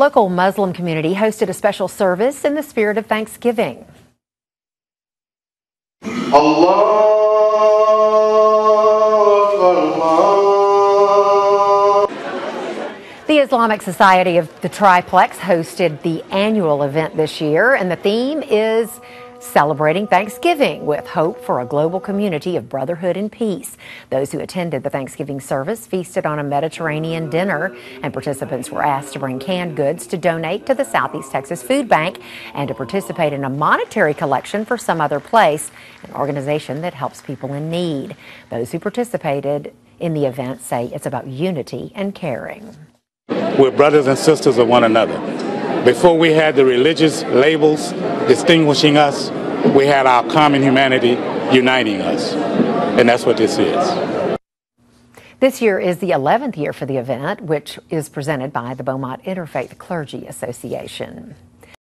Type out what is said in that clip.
Local Muslim community hosted a special service in the spirit of Thanksgiving. Allah. The Islamic Society of the Triplex hosted the annual event this year, and the theme is celebrating Thanksgiving with hope for a global community of brotherhood and peace. Those who attended the Thanksgiving service feasted on a Mediterranean dinner, and participants were asked to bring canned goods to donate to the Southeast Texas Food Bank and to participate in a monetary collection for some other place, an organization that helps people in need. Those who participated in the event say it's about unity and caring. We're brothers and sisters of one another. Before we had the religious labels distinguishing us, we had our common humanity uniting us. And that's what this is. This year is the 11th year for the event, which is presented by the Beaumont Interfaith Clergy Association.